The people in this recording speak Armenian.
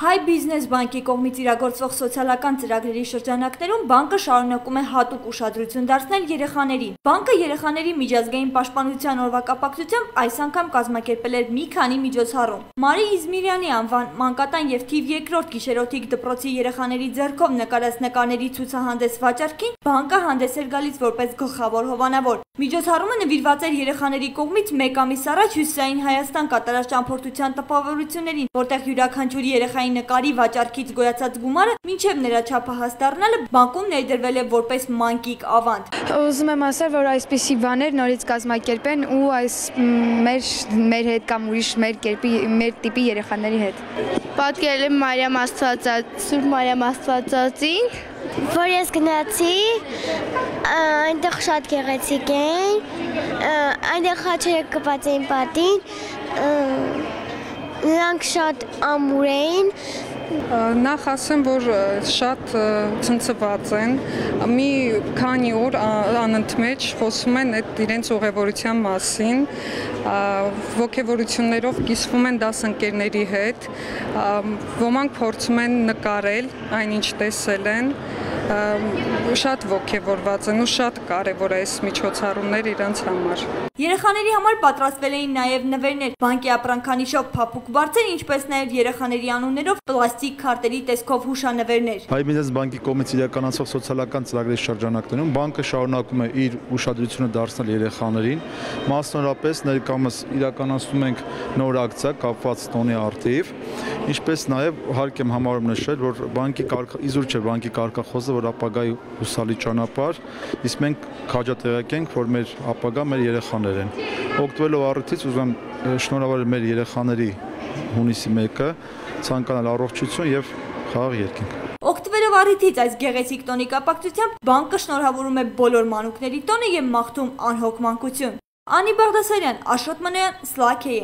Հայ բիզնես բանկի կողմից իրագործվող սոցիալական ծրագրերի շրջանակներում բանկը շարունակում է հատուկ ուշադրություն դարձնել երեխաներին։ Բանկը երեխաների միջազգային պաշտպանության օրվա կապակցությամբ այս անգամ կազմակերպել էր մի քանի միջոցառում։ Մարի Իզմիրյանի անվան մանկատան եւ թիվ 2-րդ գիշերօթիկ դպրոցի երեխաների ձեռքով նկարած նկարների ցուցահանդես վաճառքին բանկը հանդես էր գալիս որպես գլխավոր հովանավոր։ Միջոցառումը նվիրված էր երեխաների կողմից 1 ամիս առաջ Հյուսիսային Հայաստան կատարած ճամփորդության տպավորություններին, որտեղ յուրաքանչյուր երեխայի Տիկնային նկարի վաճառքից գոյացած գումարը մինչև նրա չափահաս դառնալը բանկում ներդրվել է որպես մանկիկ ավանդ։ Ուզում եմ ասել, որ այսպիսի բաներ նորից կազմակերպեն ու այս մեր մեր հետ կամ ուրիշ մեր կերպի մեր տիպի երեխաների հետ։ Պատկերել եմ Մարիամ Աստվածած, Սուրբ Մարիամ Աստվածածին, որ ես գնացի, այնտեղ շատ գեղեցիկ են, այնտեղ խաչերը կպած էին պատին, Նրանք շատ ամուր էին, Նախ ասեմ, որ շատ ցնցված են։ Մի քանի օր անընդմեջ խոսում են այդ իրենց ուղևորության մասին, ողջավորություններով կիսվում են դասընկերների հետ, ոմանք փորձում են նկարել այնինչ տեսել են, շատ ողջավորված են ու շատ կարևոր է այս միջոցառումները իրանց համար։ Երեխաների համար պատրաստվել էին նաև նվերներ, բանկի ապրանքանիշով փափուկ բարձր, ինչպես նաև երեխաների անուններով պլաստիկ քարտերի տեսքով հուշանվերներ։ Հայ բիզնես բանկի կողմից իրականացվող սոցիալական ծրագրերի շրջանակներում բանկը շարունակում է իր ուշադրությունը դարձնել երեխաներին, մասնավորապես ներկայումս իրականացնում ենք նոր ակցիա կապված տոնի արդիվ, ինչպես նաև հարկ եմ համարում նշել, որ բանկի իզուր չէ բանկի կարգախոսը, որ ապագայի հուսալի ճանապարհ, իսկ մենք քաջատեղյակ ենք, որ մեր ապագա մեր երեխաներ են։ Օգտվելով առիթից ուզում շնորհավորել մեր երեխաների հունիսի 1-ը, ցանկանալ առողջություն եւ խաղաղ երկինք։ Օգտվելով առիթից այս գեղեցիկ տոնի կապակցությամբ բանկը շնորհավորում է բոլոր մանուկների տոնը եւ մաղթում անհոգ մանկություն։ Անի Բաղդասարյան, Աշոտ Մանոյան, Սլաքեյ